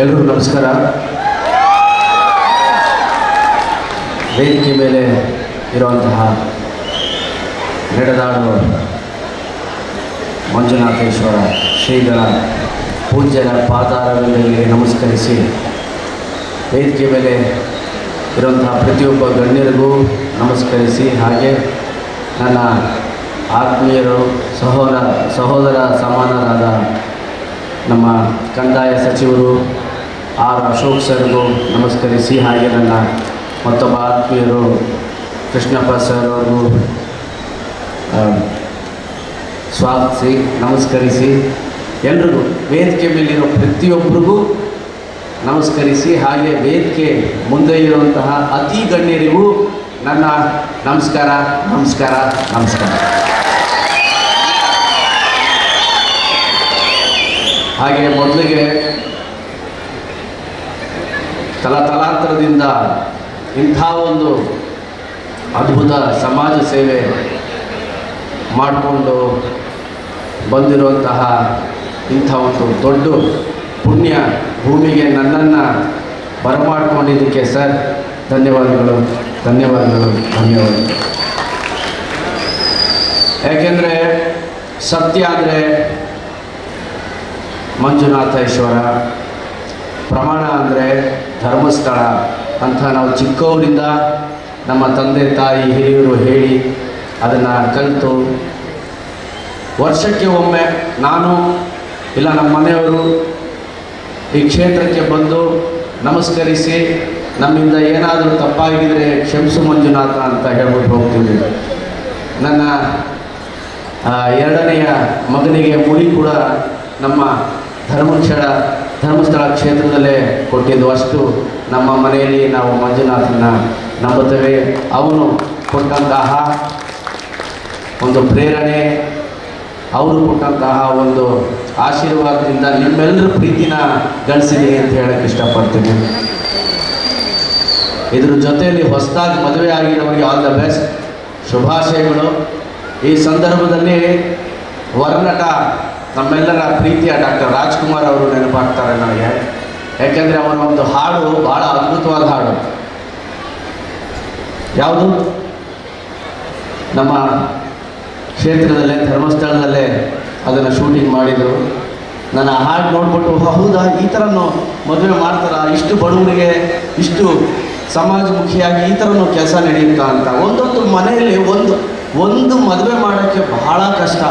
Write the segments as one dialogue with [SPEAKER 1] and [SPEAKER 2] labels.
[SPEAKER 1] ಎಲ್ರಿಗೂ ನಮಸ್ಕಾರ. ವೇದಿಕೆ ಮೇಲೆ ಇರುವಂತಹ ನಡೆದಾಡುವ ಮಂಜುನಾಥೇಶ್ವರ, ಶ್ರೀಗಳ ಪೂಜ್ಯರ ಪಾದಾರಗಳಿಗೆ ನಮಸ್ಕರಿಸಿ ವೇದಿಕೆ ಮೇಲೆ ಇರುವಂತಹ ಪ್ರತಿಯೊಬ್ಬ ಗಣ್ಯರಿಗೂ ನಮಸ್ಕರಿಸಿ ಹಾಗೆ ನನ್ನ ಆತ್ಮೀಯರು ಸಹೋದರ ಸಹೋದರ, ಸಮಾನರಾದ ನಮ್ಮ ಕಂದಾಯ ಸಚಿವರು ಆರ್ ಅಶೋಕ್ ಸರ್ಗೂ ನಮಸ್ಕರಿಸಿ ಹಾಗೆ ನನ್ನ ಮತ್ತೊಬ್ಬ ಆತ್ಮೀಯರು ಕೃಷ್ಣಪ್ಪ ಸರ್ ಅವರು ಸ್ವಾಗತಿಸಿ, ನಮಸ್ಕರಿಸಿ. ಎಲ್ರಿಗೂ ವೇದಿಕೆ ಮೇಲಿರೋ ಪ್ರತಿಯೊಬ್ಬರಿಗೂ ನಮಸ್ಕರಿಸಿ. ಹಾಗೆ ವೇದಿಕೆ ಮುಂದೆ ಇರುವಂತಹ ಅತಿ ಗಣ್ಯರಿಗೂ ನನ್ನ ನಮಸ್ಕಾರ ನಮಸ್ಕಾರ ನಮಸ್ಕಾರ. ಹಾಗೆ ಮೊದಲಿಗೆ ತಲತಲಾಂತರದಿಂದ ಇಂಥ ಒಂದು ಅದ್ಭುತ ಸಮಾಜ ಸೇವೆ ಮಾಡಿಕೊಂಡು ಬಂದಿರುವಂತಹ ಇಂಥ ಒಂದು ದೊಡ್ಡ ಪುಣ್ಯ ಭೂಮಿಗೆ ನನ್ನನ್ನು ಬರಮಾಡಿಕೊಂಡಿದ್ದಕ್ಕೆ ಸರ್, ಧನ್ಯವಾದಗಳು ಧನ್ಯವಾದಗಳು ಧನ್ಯವಾದಗಳು. ಯಾಕೆಂದರೆ ಸತ್ಯ ಅಂದರೆ ಮಂಜುನಾಥೇಶ್ವರ. ಪ್ರಮಾಣ ಅಂದರೆ ಧರ್ಮಸ್ಥಳ ಅಂತ ನಾವು ಚಿಕ್ಕವರಿಂದ ನಮ್ಮ ತಂದೆ ತಾಯಿ ಹಿರಿಯರು ಹೇಳಿ ಅದನ್ನು ಕಲಿತು ವರ್ಷಕ್ಕೆ ಒಮ್ಮೆ ನಾನು ಇಲ್ಲ ನಮ್ಮ ಮನೆಯವರು ಈ ಕ್ಷೇತ್ರಕ್ಕೆ ಬಂದು ನಮಸ್ಕರಿಸಿ ನಮ್ಮಿಂದ ಏನಾದರೂ ತಪ್ಪಾಗಿದ್ದರೆ ಕ್ಷಮಿಸು ಮಂಜುನಾಥ ಅಂತ ಹೇಳ್ಬಿಟ್ಟು ಹೋಗ್ತೀವಿ. ನನ್ನ ಎರಡನೆಯ ಮಗನಿಗೆ ಮುಡಿ ಕೂಡ ನಮ್ಮ ಧರ್ಮಸ್ಥಳ ಧರ್ಮಸ್ಥಳ ಕ್ಷೇತ್ರದಲ್ಲೇ ಕೊಟ್ಟಿದ್ದು ಅಷ್ಟು ನಮ್ಮ ಮನೆಯಲ್ಲಿ ನಾವು ಮಂಜುನಾಥನ ನಂಬುತ್ತೇವೆ. ಅವನು ಕೊಟ್ಟಂತಹ ಒಂದು ಪ್ರೇರಣೆ, ಅವರು ಕೊಟ್ಟಂತಹ ಒಂದು ಆಶೀರ್ವಾದದಿಂದ ನಿಮ್ಮೆಲ್ಲರ ಪ್ರೀತಿನ ಗಳಿಸಿದೆ ಅಂತ ಹೇಳಕ್ಕೆ ಇಷ್ಟಪಡ್ತೀನಿ. ಇದ್ರ ಜೊತೆಯಲ್ಲಿ ಹೊಸದಾಗಿ ಮದುವೆ ಆಗಿರೋರಿಗೆ ಆಲ್ ದ ಬೆಸ್ಟ್ ಶುಭಾಶಯಗಳು. ಈ ಸಂದರ್ಭದಲ್ಲಿ ವರ್ನಟ ನಮ್ಮೆಲ್ಲರ ಪ್ರೀತಿಯ ಡಾಕ್ಟರ್ ರಾಜ್ಕುಮಾರ್ ಅವರು ನೆನಪಾಗ್ತಾರೆ ನನಗೆ. ಯಾಕೆಂದರೆ ಅವರ ಒಂದು ಹಾಡು ಬಹಳ ಅದ್ಭುತವಾದ ಹಾಡು. ಯಾವುದು? ನಮ್ಮ ಕ್ಷೇತ್ರದಲ್ಲೇ, ಧರ್ಮಸ್ಥಳದಲ್ಲೇ ಅದನ್ನು ಶೂಟಿಂಗ್ ಮಾಡಿದರು. ನಾನು ಆ ಹಾಡು ನೋಡ್ಬಿಟ್ಟು ಹೌದಾ? ಈ ಥರನೂ ಮದುವೆ ಮಾಡ್ತಾರ? ಇಷ್ಟು ಬಡವರಿಗೆ ಇಷ್ಟು ಸಮಾಜಮುಖಿಯಾಗಿ ಈ ಥರನೂ ಕೆಲಸ ನಡೆಯುತ್ತಾ? ಅಂತ. ಒಂದೊಂದು ಮನೆಯಲ್ಲಿ ಒಂದು ಒಂದು ಮದುವೆ ಮಾಡೋಕ್ಕೆ ಬಹಳ ಕಷ್ಟ.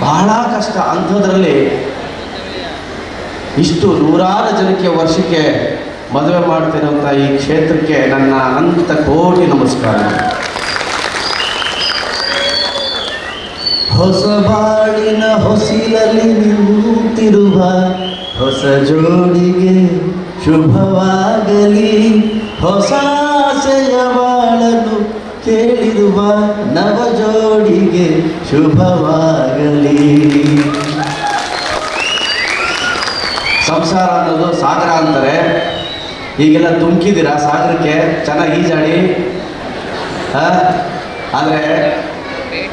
[SPEAKER 1] ಬಹಳ ಕಷ್ಟ. ಅಂಥದ್ರಲ್ಲಿ ಇಷ್ಟು ನೂರಾರು ಜನಕ್ಕೆ ವರ್ಷಕ್ಕೆ ಮದುವೆ ಮಾಡ್ತಿರೋಂಥ ಈ ಕ್ಷೇತ್ರಕ್ಕೆ ನನ್ನ ಅನಂತ ಕೋಟಿ ನಮಸ್ಕಾರ. ಹೊಸ ಬಾಳಿನ ಹೊಸಿಲಲ್ಲಿ ನಿಂತಿರುವ ಹೊಸ ಜೋಡಿಗೆ ಶುಭವಾಗಲಿ. ಹೊಸ ಆಸೆಯ ಬಾಳಲು ಕೇಳಿರುವ ನವ ಜೋಡಿಗೆ ಶುಭವಾಗಲಿ. ಸಂಸಾರ ಅನ್ನೋದು ಸಾಗರ ಅಂತಾರೆ. ಈಗೆಲ್ಲ ತುಮ್ಕಿದ್ದೀರಾ ಸಾಗರಕ್ಕೆ? ಚೆನ್ನಾಗಿ ಈಜಾಡಿ? ಆದರೆ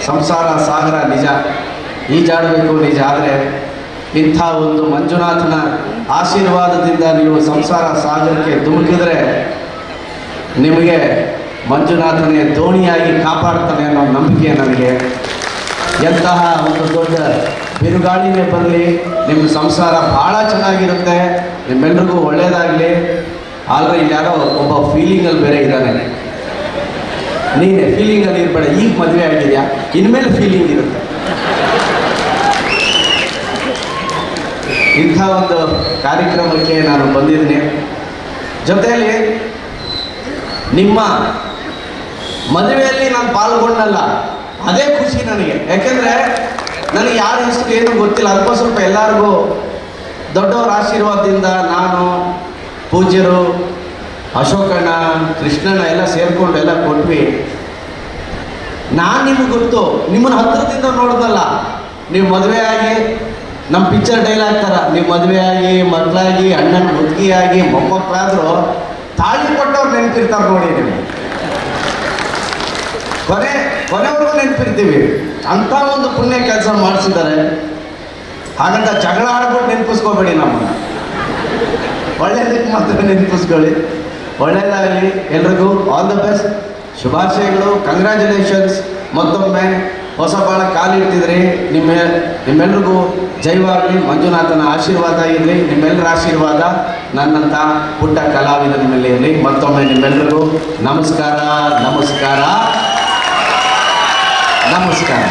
[SPEAKER 1] ಸಂಸಾರ ಸಾಗರ ನಿಜ. ಈಜಾಡಬೇಕು ನಿಜ. ಆದರೆ ಇಂಥ ಒಂದು ಮಂಜುನಾಥನ ಆಶೀರ್ವಾದದಿಂದ ನೀವು ಸಂಸಾರ ಸಾಗರಕ್ಕೆ ಧುಮುಕಿದ್ರೆ ನಿಮಗೆ ಮಂಜುನಾಥನೇ ದೋಣಿಯಾಗಿ ಕಾಪಾಡ್ತಾನೆ ಅನ್ನೋ ನಂಬಿಕೆ ನನಗೆ. ಎಂತಹ ಒಂದು ದೊಡ್ಡ ಬಿರುಗಾಳಿನೇ ಬರಲಿ, ನಿಮ್ಮ ಸಂಸಾರ ಭಾಳ ಚೆನ್ನಾಗಿರುತ್ತೆ, ನಿಮ್ಮೆಲ್ರಿಗೂ ಒಳ್ಳೆಯದಾಗಲಿ ಆದರೆ ಇಲ್ಲಿ ಯಾರೋ ಒಬ್ಬ ಫೀಲಿಂಗಲ್ಲಿ ಬೇರೆ ಇದ್ದಾನೆ. ನೀನೆ ಫೀಲಿಂಗಲ್ಲಿ ಇರಬೇಡ, ಈಗ ಮದುವೆ ಆಗಿದೆಯಾ? ಇನ್ಮೇಲೆ ಫೀಲಿಂಗ್ ಇರುತ್ತೆ. ಇಂಥ ಒಂದು ಕಾರ್ಯಕ್ರಮಕ್ಕೆ ನಾನು ಬಂದಿದ್ದೀನಿ. ಜೊತೆಯಲ್ಲಿ ನಿಮ್ಮ ಮದುವೆಯಲ್ಲಿ ನಾನು ಪಾಲ್ಗೊಂಡಲ್ಲ. ಅದೇ ಖುಷಿ ನನಗೆ. ಯಾಕೆಂದರೆ ನನಗೆ ಯಾರ ಹೆಸರು ಏನು ಗೊತ್ತಿಲ್ಲ. ಅಲ್ಪ ಸ್ವಲ್ಪ ಎಲ್ಲರಿಗೂ ದೊಡ್ಡವರ ಆಶೀರ್ವಾದದಿಂದ ನಾನು, ಪೂಜ್ಯರು, ಅಶೋಕಣ್ಣ, ಕೃಷ್ಣಣ್ಣ ಎಲ್ಲ ಸೇರಿಕೊಂಡು ಎಲ್ಲ ಕೊಟ್ವಿ. ನಾನು ನಿಮಗೆ ಗೊತ್ತು, ನಿಮ್ಮನ್ನ ಹತ್ತಿರದಿಂದ ನೋಡ್ದಲ್ಲ. ನೀವು ಮದುವೆ ಆಗಿ ನಮ್ಮ ಪಿಕ್ಚರ್ ಡೈಲಾಗ್ ಥರ ನೀವು ಮದುವೆ ಆಗಿ ಮಕ್ಕಳಾಗಿ ಅಣ್ಣನ ಮುದುಕಿಯಾಗಿ ಮೊಮ್ಮಕ್ಕಳಾದರೂ ತಾಳಿ ಕೊಟ್ಟವ್ರು ನೆನಪಿರ್ತಾರೆ ನೋಡಿ ನೀವು ಕೊನೆ, ಕೊನೆವರೆಗೂ ನೆನಪಿರ್ತೀವಿ. ಅಂಥ ಒಂದು ಪುಣ್ಯ ಕೆಲಸ ಮಾಡಿಸಿದ್ದಾರೆ. ಹಾಗಂತ ಜಗಳ ಆಡ್ಬಿಟ್ಟು ನೆನಪಿಸ್ಕೋಬೇಡಿ ನಮ್ಮನ್ನ. ಒಳ್ಳೇದಕ್ಕೆ ಮಾತ್ರ ನೆನಪಿಸ್ಕೊಳ್ಳಿ. ಒಳ್ಳೇದಾಗಲಿ ಎಲ್ರಿಗೂ ಆಲ್ ದ ಬೆಸ್ಟ್ ಶುಭಾಶಯಗಳು ಕಂಗ್ರ್ಯಾಚುಲೇಷನ್ಸ್ ಮತ್ತೊಮ್ಮೆ ಹೊಸ ಬಾಳ ಕಾಲಿಡ್ತಿದ್ರಿ ನಿಮ್ಮ, ನಿಮ್ಮೆಲ್ರಿಗೂ ಜೈವಾಗಲಿ ಮಂಜುನಾಥನ ಆಶೀರ್ವಾದ ಇರಲಿ. ನಿಮ್ಮೆಲ್ಲರ ಆಶೀರ್ವಾದ ನನ್ನಂಥ ಪುಟ್ಟ ಕಲಾವಿದ ಮೇಲೆ ಇರಲಿ ಮತ್ತೊಮ್ಮೆ ನಿಮ್ಮೆಲ್ರಿಗೂ ನಮಸ್ಕಾರ ನಮಸ್ಕಾರ. ನಮಸ್ಕಾರ